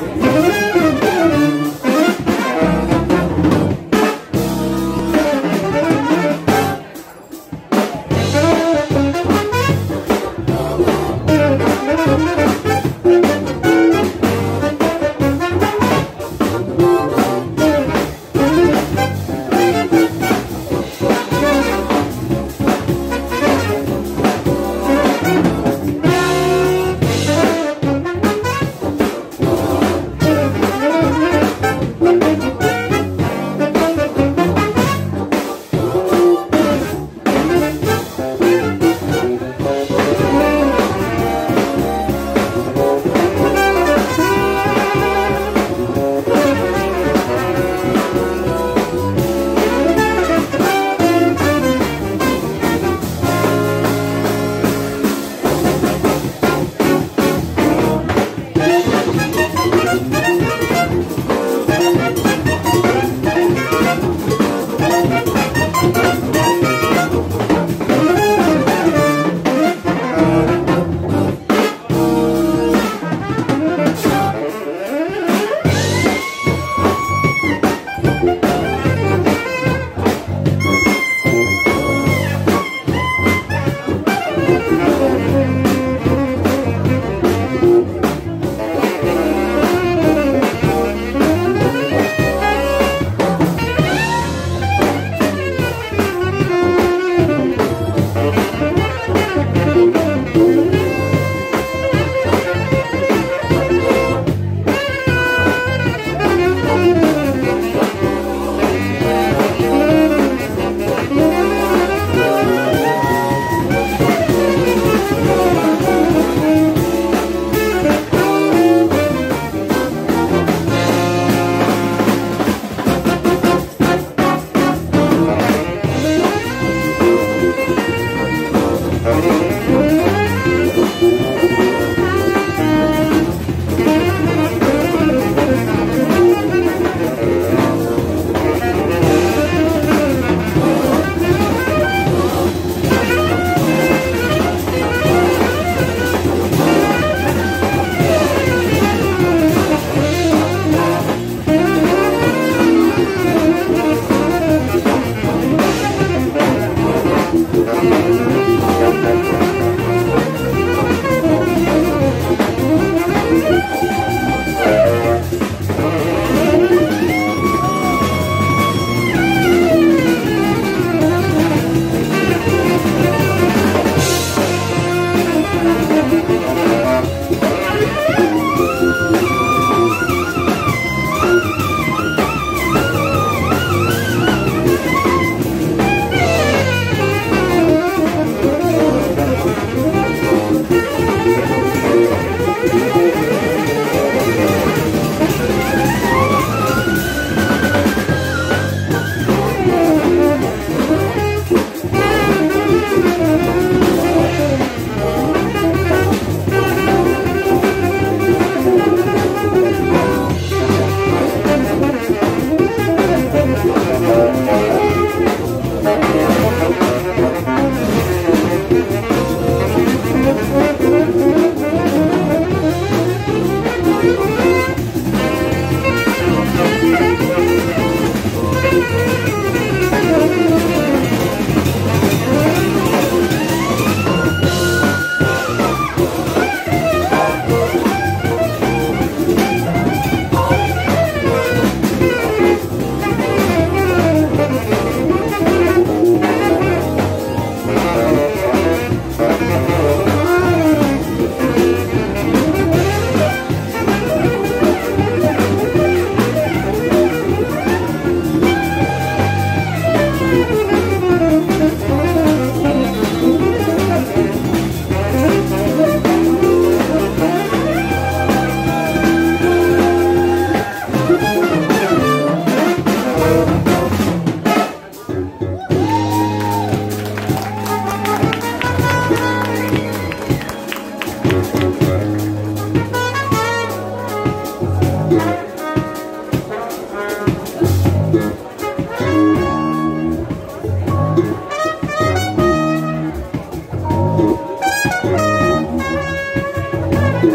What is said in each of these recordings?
Yeah.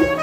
you.